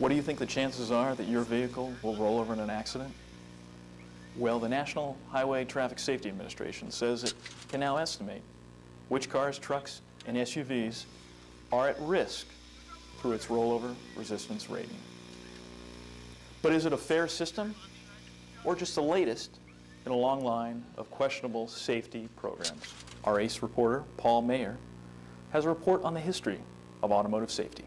What do you think the chances are that your vehicle will roll over in an accident? Well, the National Highway Traffic Safety Administration says it can now estimate which cars, trucks, and SUVs are at risk through its rollover resistance rating. But is it a fair system or just the latest in a long line of questionable safety programs? Our ACE reporter, Paul Mayer, has a report on the history of automotive safety.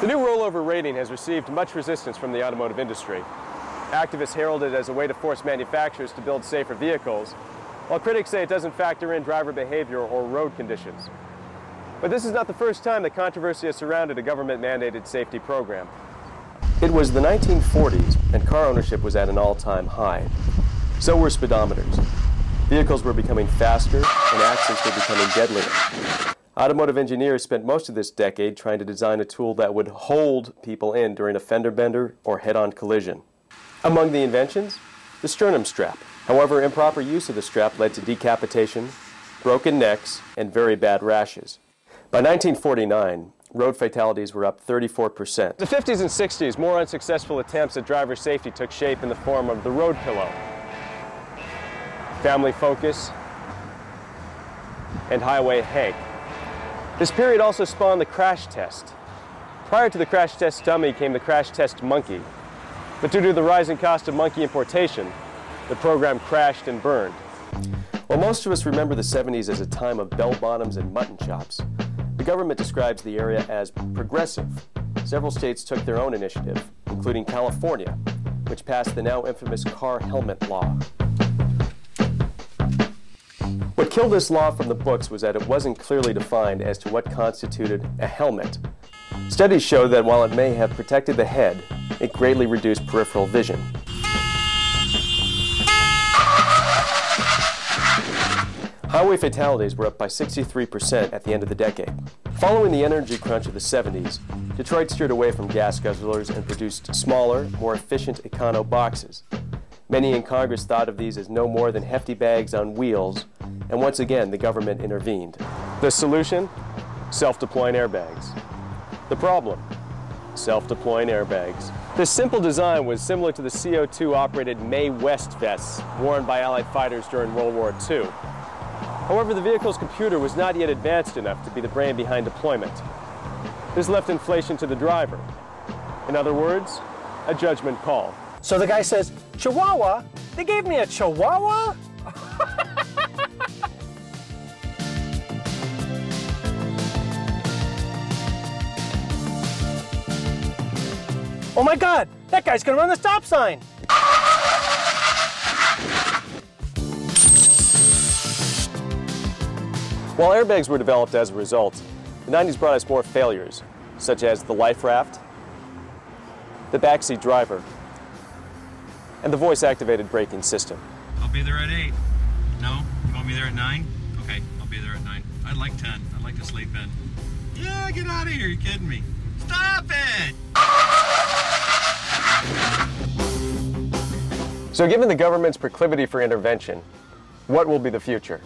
The new rollover rating has received much resistance from the automotive industry. Activists herald it as a way to force manufacturers to build safer vehicles, while critics say it doesn't factor in driver behavior or road conditions. But this is not the first time that controversy has surrounded a government-mandated safety program. It was the 1940s, and car ownership was at an all-time high. So were speedometers. Vehicles were becoming faster, and accidents were becoming deadlier. Automotive engineers spent most of this decade trying to design a tool that would hold people in during a fender bender or head-on collision. Among the inventions, the sternum strap. However, improper use of the strap led to decapitation, broken necks, and very bad rashes. By 1949, road fatalities were up 34%. The 50s and 60s, more unsuccessful attempts at driver safety took shape in the form of the road pillow, family focus, and highway Hank. This period also spawned the crash test. Prior to the crash test dummy came the crash test monkey. But due to the rising cost of monkey importation, the program crashed and burned. While most of us remember the 70s as a time of bell bottoms and mutton chops, the government describes the area as progressive. Several states took their own initiative, including California, which passed the now infamous car helmet law. Killed this law from the books was that it wasn't clearly defined as to what constituted a helmet. Studies show that while it may have protected the head, it greatly reduced peripheral vision. Highway fatalities were up by 63% at the end of the decade. Following the energy crunch of the 70s, Detroit steered away from gas guzzlers and produced smaller, more efficient Econo boxes. Many in Congress thought of these as no more than hefty bags on wheels, and once again the government intervened. The solution? Self-deploying airbags. The problem? Self-deploying airbags. This simple design was similar to the CO2-operated Mae West vests worn by Allied fighters during World War II. However, the vehicle's computer was not yet advanced enough to be the brain behind deployment. This left inflation to the driver. In other words, a judgment call. So the guy says, Chihuahua? They gave me a Chihuahua? Oh my God, that guy's gonna run the stop sign. While airbags were developed as a result, the 90s brought us more failures, such as the life raft, the backseat driver, and the voice-activated braking system. I'll be there at 8. No? You want me there at 9? Okay, I'll be there at 9. I'd like 10. I'd like to sleep in. Yeah, get out of here. You're kidding me. Stop it! So given the government's proclivity for intervention, what will be the future?